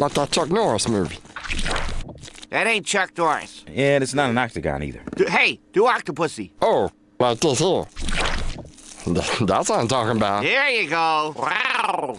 Like that Chuck Norris movie. That ain't Chuck Norris. And it's not an octagon either. Do, hey, do Octopussy. Oh, like this here. That's what I'm talking about. There you go. Wow.